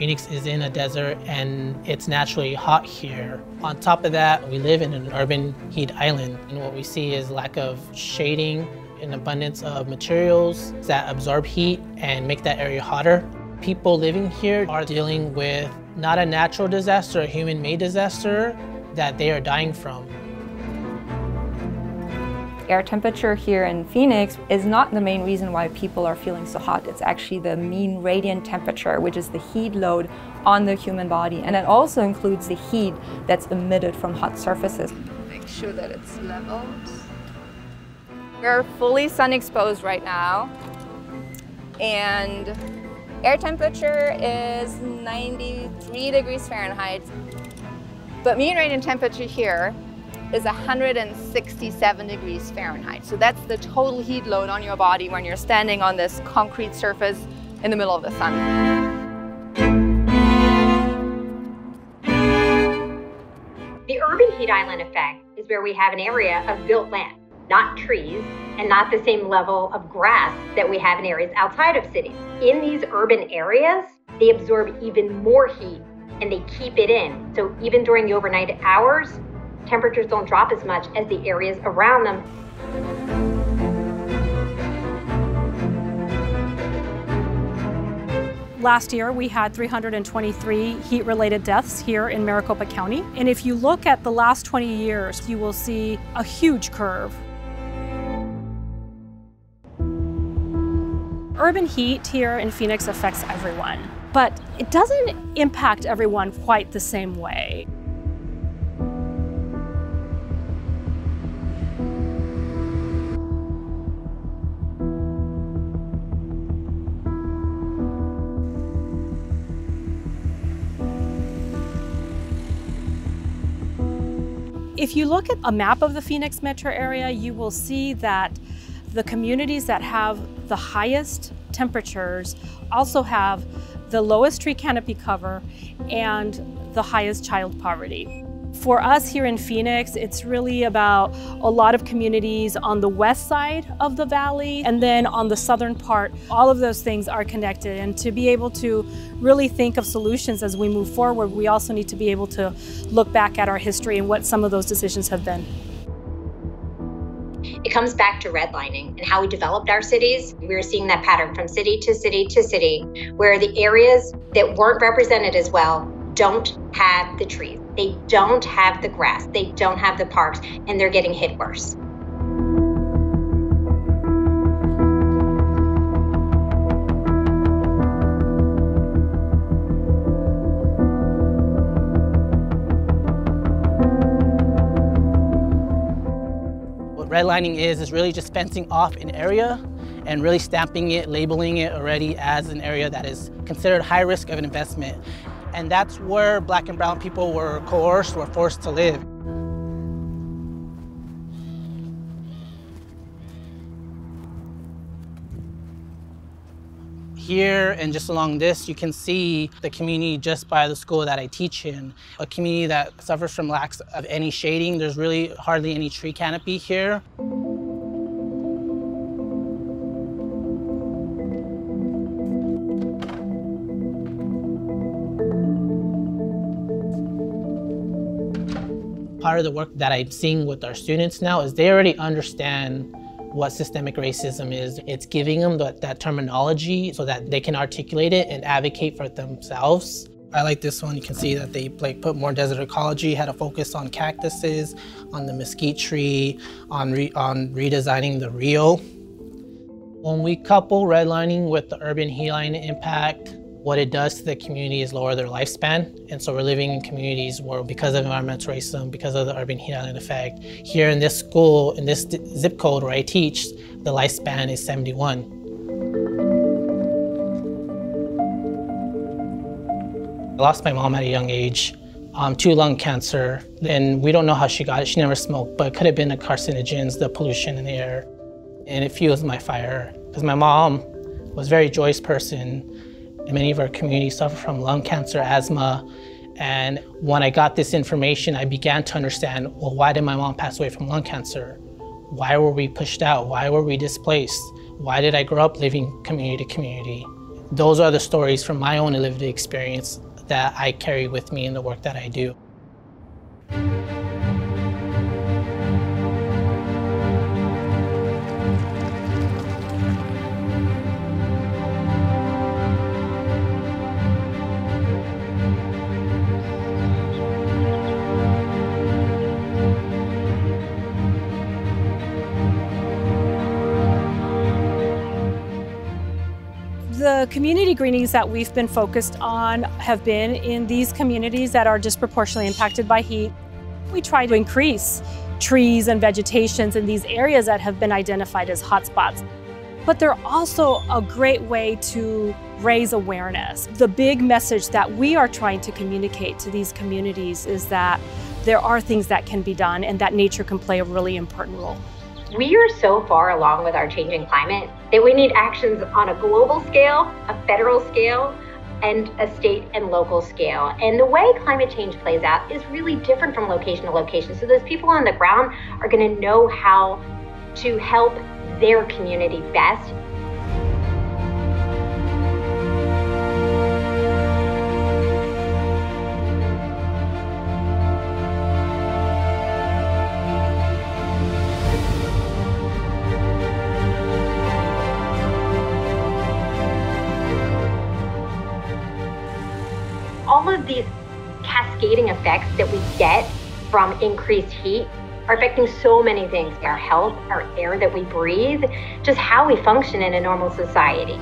Phoenix is in a desert and it's naturally hot here. On top of that, we live in an urban heat island. And what we see is lack of shading, an abundance of materials that absorb heat and make that area hotter. People living here are dealing with not a natural disaster, a human-made disaster that they are dying from air temperature here in Phoenix is not the main reason why people are feeling so hot. It's actually the mean radiant temperature, which is the heat load on the human body. And it also includes the heat that's emitted from hot surfaces. Make sure that it's leveled. We're fully sun exposed right now. And air temperature is 93 degrees Fahrenheit. But mean radiant temperature here is 167 degrees Fahrenheit. So that's the total heat load on your body when you're standing on this concrete surface in the middle of the sun. The urban heat island effect is where we have an area of built land, not trees, and not the same level of grass that we have in areas outside of cities. In these urban areas, they absorb even more heat and they keep it in. So even during the overnight hours, temperatures don't drop as much as the areas around them. Last year, we had 323 heat related deaths here in Maricopa County. And if you look at the last 20 years, you will see a huge curve. Urban heat here in Phoenix affects everyone, but it doesn't impact everyone quite the same way. If you look at a map of the Phoenix metro area, you will see that the communities that have the highest temperatures also have the lowest tree canopy cover and the highest child poverty. For us here in Phoenix, it's really about a lot of communities on the west side of the valley and then on the southern part. All of those things are connected and to be able to really think of solutions as we move forward, we also need to be able to look back at our history and what some of those decisions have been. It comes back to redlining and how we developed our cities. We were seeing that pattern from city to city to city, where the areas that weren't represented as well don't have the trees. They don't have the grass, they don't have the parks, and they're getting hit worse. What redlining is, is really just fencing off an area and really stamping it, labeling it already as an area that is considered high risk of an investment. And that's where black and brown people were coerced or forced to live. Here and just along this, you can see the community just by the school that I teach in. A community that suffers from lack of any shading. There's really hardly any tree canopy here. Part of the work that I'm seeing with our students now is they already understand what systemic racism is. It's giving them that, that terminology so that they can articulate it and advocate for themselves. I like this one. You can see that they like put more desert ecology, had a focus on cactuses, on the mesquite tree, on, re on redesigning the Rio. When we couple redlining with the urban heat island impact, what it does to the community is lower their lifespan. And so we're living in communities where because of environmental racism, because of the urban heat island effect, here in this school, in this zip code where I teach, the lifespan is 71. I lost my mom at a young age um, to lung cancer, and we don't know how she got it. She never smoked, but it could have been the carcinogens, the pollution in the air, and it fuels my fire. Because my mom was a very joyous person, Many of our communities suffer from lung cancer, asthma, and when I got this information, I began to understand, well, why did my mom pass away from lung cancer? Why were we pushed out? Why were we displaced? Why did I grow up living community to community? those are the stories from my own lived experience that I carry with me in the work that I do. The community greenings that we've been focused on have been in these communities that are disproportionately impacted by heat. We try to increase trees and vegetations in these areas that have been identified as hotspots. But they're also a great way to raise awareness. The big message that we are trying to communicate to these communities is that there are things that can be done and that nature can play a really important role. We are so far along with our changing climate that we need actions on a global scale, a federal scale, and a state and local scale. And the way climate change plays out is really different from location to location. So those people on the ground are going to know how to help their community best all of these cascading effects that we get from increased heat are affecting so many things our health, our air that we breathe, just how we function in a normal society.